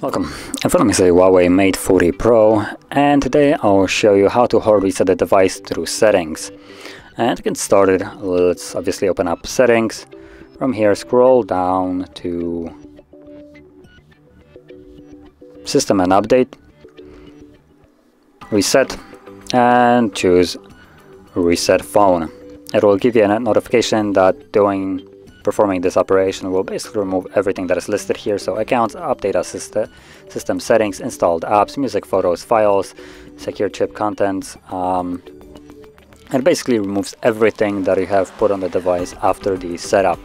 Welcome. In front of me is a Huawei Mate 40 Pro and today I'll show you how to hard reset the device through settings. And to get started, let's obviously open up settings. From here scroll down to system and update, reset and choose reset phone. It will give you a notification that doing Performing this operation will basically remove everything that is listed here, so accounts, update assist system settings, installed apps, music, photos, files, secure chip contents, um, and basically removes everything that you have put on the device after the setup.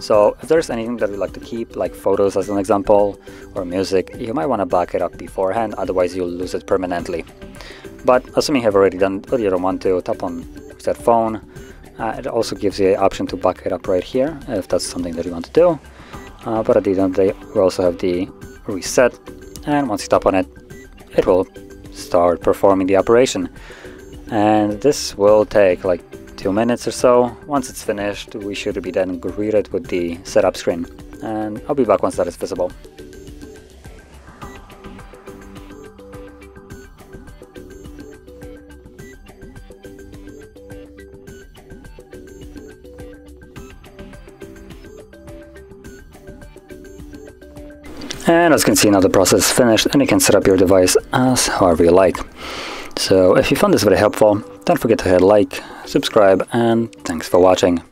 So if there's anything that you'd like to keep, like photos as an example, or music, you might want to back it up beforehand, otherwise you'll lose it permanently. But assuming you have already done what you don't want to, tap on reset phone, uh, it also gives you the option to back it up right here if that's something that you want to do. Uh, but at the end of the day, we also have the reset and once you tap on it, it will start performing the operation. And this will take like two minutes or so. Once it's finished, we should be then greeted with the setup screen. And I'll be back once that is visible. And as you can see now the process is finished and you can set up your device as however you like. So if you found this video helpful, don't forget to hit like, subscribe and thanks for watching.